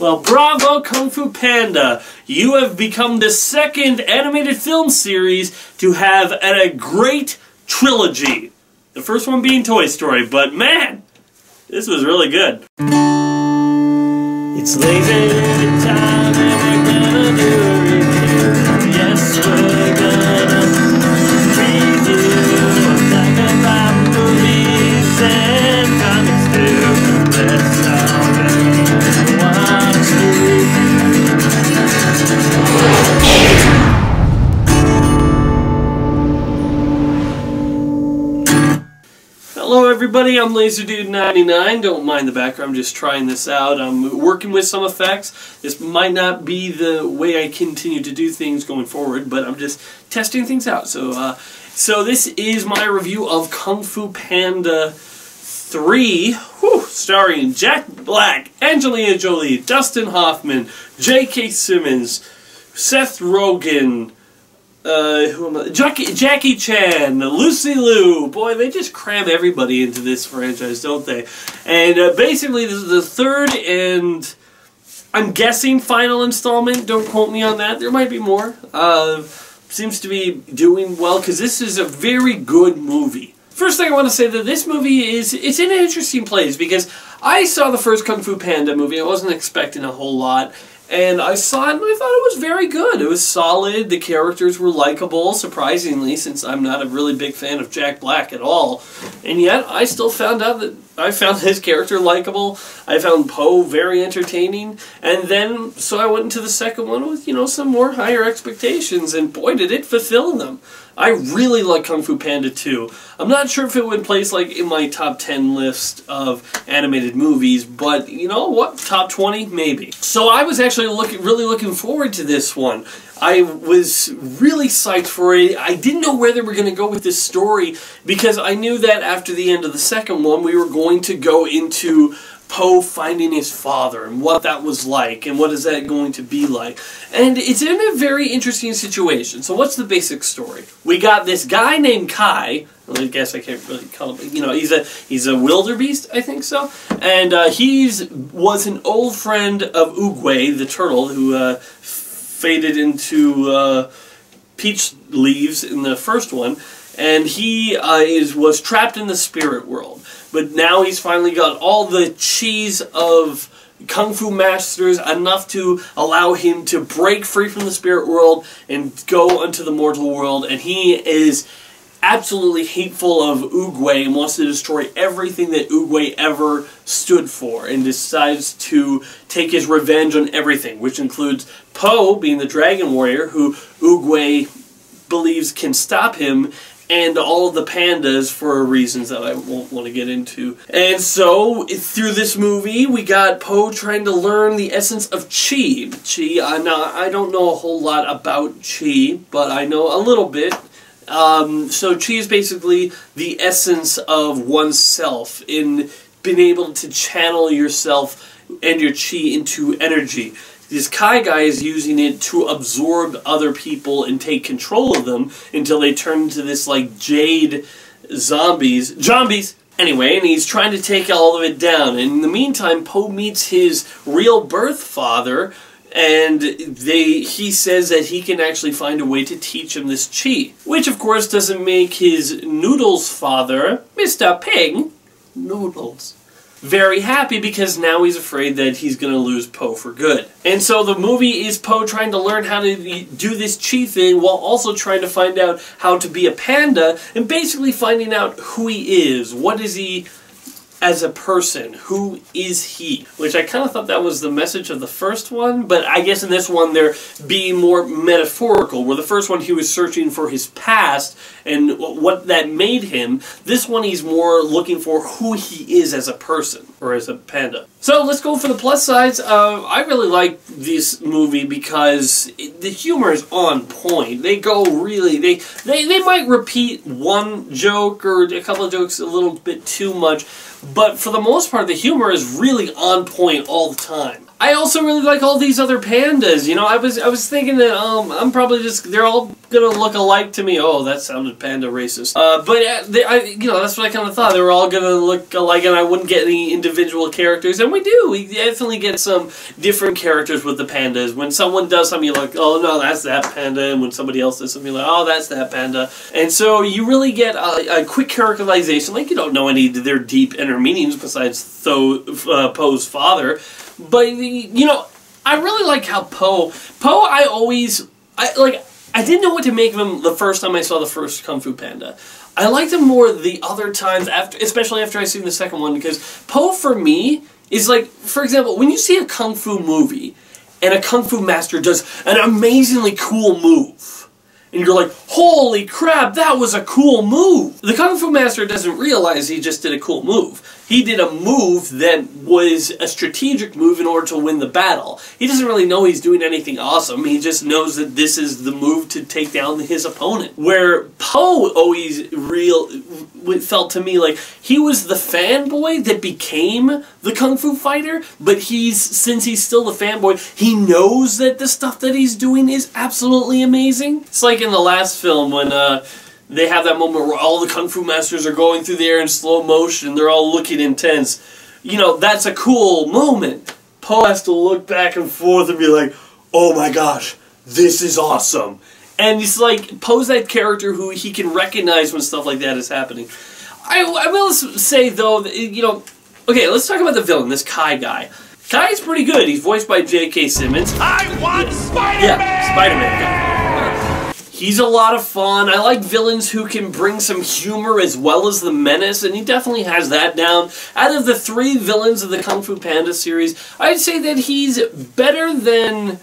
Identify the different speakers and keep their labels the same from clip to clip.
Speaker 1: Well, bravo Kung Fu Panda! You have become the second animated film series to have a great trilogy. The first one being Toy Story, but man, this was really good. It's lazy time and we're gonna do. Yes, we're everybody, I'm LazerDude99. Don't mind the background, I'm just trying this out. I'm working with some effects. This might not be the way I continue to do things going forward, but I'm just testing things out. So, uh, so this is my review of Kung Fu Panda 3, whew, starring Jack Black, Angelina Jolie, Dustin Hoffman, J.K. Simmons, Seth Rogen, uh, who am I? Jackie, Jackie Chan, Lucy Liu. Boy, they just cram everybody into this franchise, don't they? And uh, basically, this is the third and I'm guessing final installment. Don't quote me on that. There might be more. Uh, seems to be doing well because this is a very good movie. First thing I want to say that this movie is it's in an interesting place because I saw the first Kung Fu Panda movie. I wasn't expecting a whole lot. And I saw it and I thought it was very good. It was solid. The characters were likable, surprisingly, since I'm not a really big fan of Jack Black at all. And yet, I still found out that I found his character likable. I found Po very entertaining. And then, so I went into the second one with, you know, some more higher expectations. And boy, did it fulfill them. I really like Kung Fu Panda 2. I'm not sure if it would place like in my top 10 list of animated movies, but you know what? Top 20 maybe. So I was actually looking really looking forward to this one. I was really psyched for it. I didn't know where they were going to go with this story because I knew that after the end of the second one we were going to go into Po finding his father and what that was like and what is that going to be like. And it's in a very interesting situation. So what's the basic story? We got this guy named Kai. I guess I can't really call him. You know, he's a he's a wildebeest, I think so. And uh, he's was an old friend of Oogway, the turtle, who uh, faded into uh, peach leaves in the first one. And he uh, is was trapped in the spirit world but now he's finally got all the cheese of kung fu masters enough to allow him to break free from the spirit world and go into the mortal world. And he is absolutely hateful of Oogway and wants to destroy everything that Oogway ever stood for and decides to take his revenge on everything, which includes Po being the dragon warrior who Oogway believes can stop him and all of the pandas for reasons that I won't want to get into. And so, through this movie, we got Po trying to learn the essence of Chi. Chi, uh, now, I don't know a whole lot about Chi, but I know a little bit. Um, so Chi is basically the essence of oneself in being able to channel yourself and your Chi into energy. This Kai guy is using it to absorb other people and take control of them until they turn into this like jade zombies. Zombies! Anyway, and he's trying to take all of it down. And in the meantime, Po meets his real birth father, and they he says that he can actually find a way to teach him this chi. Which of course doesn't make his Noodles father, Mr. Pig, Noodles very happy because now he's afraid that he's going to lose Po for good. And so the movie is Po trying to learn how to do this chi thing while also trying to find out how to be a panda and basically finding out who he is. What is he as a person. Who is he? Which I kind of thought that was the message of the first one, but I guess in this one they're being more metaphorical. Where the first one he was searching for his past and what that made him. This one he's more looking for who he is as a person or as a panda. So let's go for the plus sides. Uh, I really like this movie because it, the humor is on point. They go really they they they might repeat one joke or a couple of jokes a little bit too much but for the most part, the humor is really on point all the time. I also really like all these other pandas. You know, I was I was thinking that um I'm probably just they're all gonna look alike to me. Oh, that sounded panda racist. Uh, but uh, they, I you know that's what I kind of thought. They were all gonna look alike, and I wouldn't get any individual characters. And we do. We definitely get some different characters with the pandas. When someone does something, you're like, oh no, that's that panda. And when somebody else does something, you're like, oh, that's that panda. And so you really get a, a quick characterization. Like you don't know any of their deep inner meanings besides Tho, uh, Po's father. But you know, I really like how Po. Po, I always, I like. I didn't know what to make of him the first time I saw the first Kung Fu Panda. I liked him more the other times after, especially after I seen the second one, because Po for me is like, for example, when you see a kung fu movie and a kung fu master does an amazingly cool move and you're like, holy crap, that was a cool move. The Kung Fu Master doesn't realize he just did a cool move. He did a move that was a strategic move in order to win the battle. He doesn't really know he's doing anything awesome. He just knows that this is the move to take down his opponent. Where Po always real felt to me like he was the fanboy that became the kung fu fighter, but he's since he's still the fanboy, he knows that the stuff that he's doing is absolutely amazing. It's like in the last film when uh they have that moment where all the kung fu masters are going through the air in slow motion. They're all looking intense. You know, that's a cool moment. Po has to look back and forth and be like, oh my gosh, this is awesome. And he's like, Po's that character who he can recognize when stuff like that is happening. I, I will say, though, that, you know, okay, let's talk about the villain, this Kai guy. Kai is pretty good. He's voiced by J.K. Simmons.
Speaker 2: I want Spider-Man!
Speaker 1: Yeah, Spider-Man. He's a lot of fun. I like villains who can bring some humor as well as the menace, and he definitely has that down. Out of the three villains of the Kung Fu Panda series, I'd say that he's better than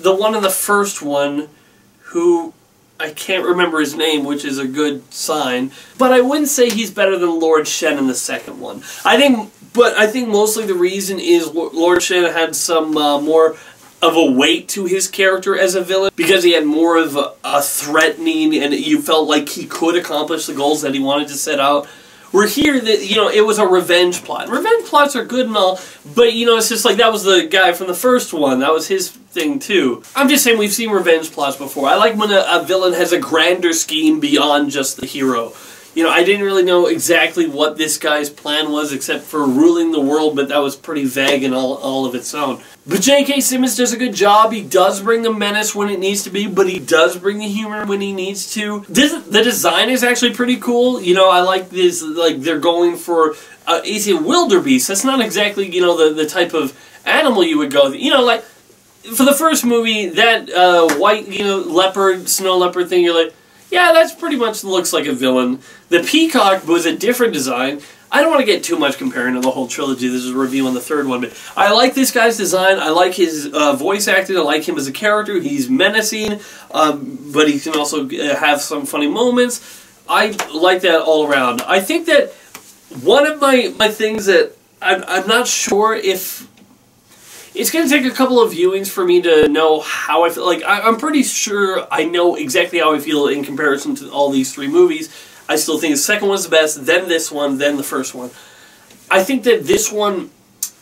Speaker 1: the one in the first one, who I can't remember his name, which is a good sign. But I wouldn't say he's better than Lord Shen in the second one. I think, but I think mostly the reason is Lord Shen had some uh, more of a weight to his character as a villain because he had more of a, a, threatening and you felt like he could accomplish the goals that he wanted to set out. We're here that you know it was a revenge plot. Revenge plots are good and all, but you know it's just like that was the guy from the first one. That was his thing too. I'm just saying we've seen revenge plots before. I like when a, a villain has a grander scheme beyond just the hero you know, I didn't really know exactly what this guy's plan was except for ruling the world, but that was pretty vague and all, all of its own. But J.K. Simmons does a good job. He does bring the menace when it needs to be, but he does bring the humor when he needs to. This, the design is actually pretty cool. You know, I like this, like, they're going for, uh, is it wildebeest? That's not exactly, you know, the, the type of animal you would go, you know, like, for the first movie, that uh, white, you know, leopard, snow leopard thing, you're like, yeah, that's pretty much looks like a villain. The Peacock was a different design. I don't want to get too much comparing to the whole trilogy. This is a review on the third one, but I like this guy's design. I like his uh, voice acting. I like him as a character. He's menacing, um, but he can also uh, have some funny moments. I like that all around. I think that one of my, my things that I'm, I'm not sure if it's going to take a couple of viewings for me to know how I feel. Like, I, am pretty sure I know exactly how I feel in comparison to all these three movies. I still think the second one's the best, then this one, then the first one. I think that this one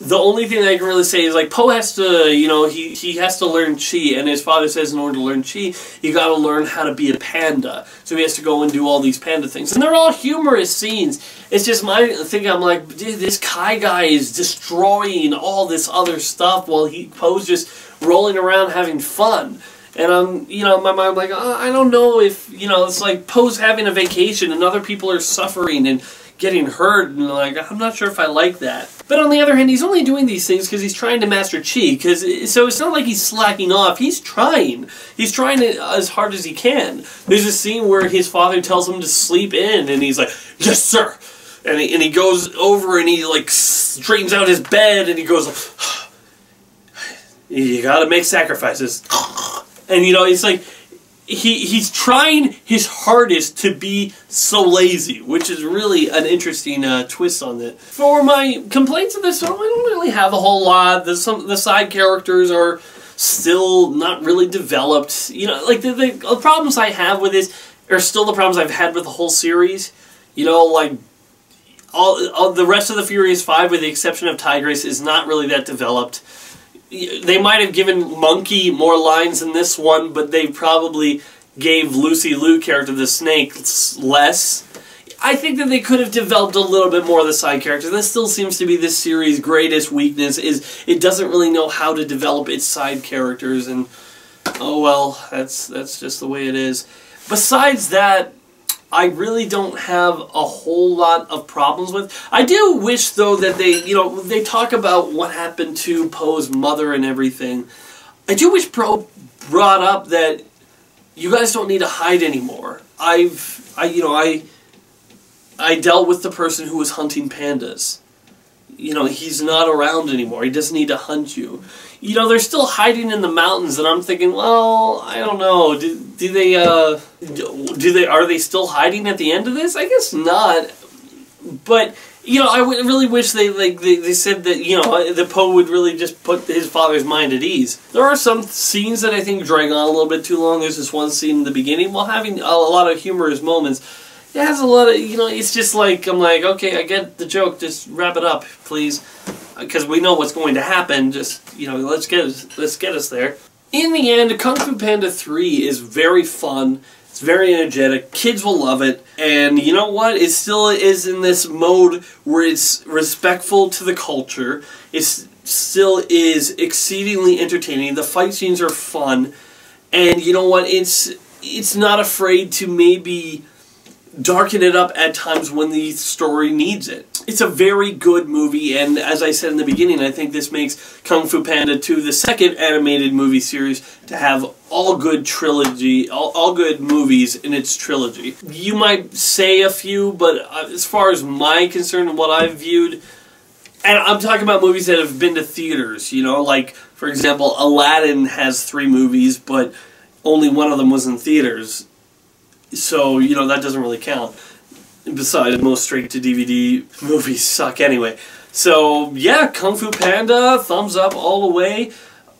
Speaker 1: the only thing I can really say is like Po has to, you know, he, he has to learn chi, and his father says in order to learn chi, you got to learn how to be a panda. So he has to go and do all these panda things, and they're all humorous scenes. It's just my thing. I'm like, this Kai guy is destroying all this other stuff while he Po's just rolling around having fun. And I'm, you know, my mind like, oh, I don't know if, you know, it's like Po's having a vacation and other people are suffering and getting hurt, and like, I'm not sure if I like that. But on the other hand, he's only doing these things because he's trying to master chi. Cause, so it's not like he's slacking off. He's trying. He's trying to, as hard as he can. There's a scene where his father tells him to sleep in, and he's like, yes, sir. And he, and he goes over and he like straightens out his bed, and he goes, you gotta make sacrifices. And you know, he's like, he he's trying his hardest to be so lazy, which is really an interesting uh, twist on it. For my complaints of this film, I don't really have a whole lot. The some the side characters are still not really developed. You know, like the, the, the problems I have with this are still the problems I've had with the whole series. You know, like all, all the rest of the Furious Five, with the exception of Tigress, is not really that developed they might have given Monkey more lines in this one, but they probably gave Lucy Liu character the snake less. I think that they could have developed a little bit more of the side characters. This still seems to be this series' greatest weakness is it doesn't really know how to develop its side characters and oh well, that's that's just the way it is. Besides that, I really don't have a whole lot of problems with. I do wish though that they, you know, they talk about what happened to Po's mother and everything. I do wish Pro brought up that you guys don't need to hide anymore. I've, I, you know, I, I dealt with the person who was hunting pandas. You know, he's not around anymore. He doesn't need to hunt you you know, they're still hiding in the mountains, and I'm thinking, well, I don't know. Do, do they, uh, do they, are they still hiding at the end of this? I guess not. But, you know, I really wish they, like, they, they said that, you know, the Po would really just put his father's mind at ease. There are some scenes that I think drag on a little bit too long. There's this one scene in the beginning, while having a lot of humorous moments, it has a lot of, you know, it's just like, I'm like, okay, I get the joke, just wrap it up, please uh, because we know what's going to happen. Just you know, let's get us, let's get us there. In the end, Kung Fu Panda 3 is very fun. It's very energetic. Kids will love it. And you know what? It still is in this mode where it's respectful to the culture. It still is exceedingly entertaining. The fight scenes are fun. And you know what? It's it's not afraid to maybe darken it up at times when the story needs it. It's a very good movie, and as I said in the beginning, I think this makes Kung Fu Panda 2 the second animated movie series to have all good trilogy, all, all good movies in its trilogy. You might say a few, but uh, as far as my concern and what I've viewed, and I'm talking about movies that have been to theaters, you know, like, for example, Aladdin has three movies, but only one of them was in theaters so, you know, that doesn't really count. Besides, most straight-to-DVD movies suck anyway. So, yeah, Kung Fu Panda, thumbs up all the way.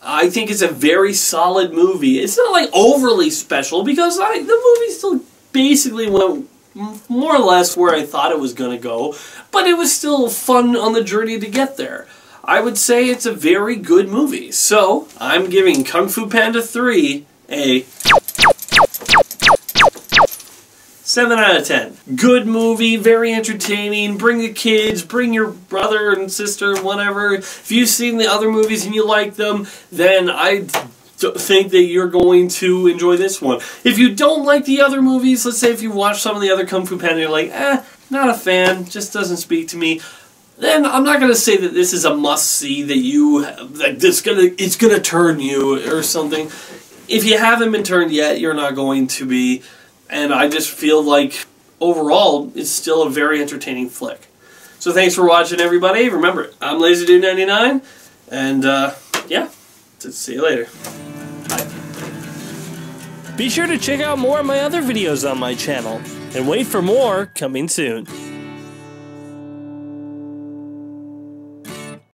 Speaker 1: I think it's a very solid movie. It's not, like, overly special, because I, the movie still basically went more or less where I thought it was going to go, but it was still fun on the journey to get there. I would say it's a very good movie. So, I'm giving Kung Fu Panda 3 a 7 out of 10. Good movie, very entertaining. Bring the kids, bring your brother and sister, whatever. If you've seen the other movies and you like them, then I think that you're going to enjoy this one. If you don't like the other movies, let's say if you watch some of the other Kung Fu Panda, you're like, eh, not a fan, just doesn't speak to me. Then I'm not gonna say that this is a must see that you that this gonna it's gonna turn you or something. If you haven't been turned yet, you're not going to be and I just feel like overall it's still a very entertaining flick. So thanks for watching, everybody. Remember, I'm LazerDude99, and uh, yeah, to see you later. Bye.
Speaker 2: Be sure to check out more of my other videos on my channel, and wait for more coming soon.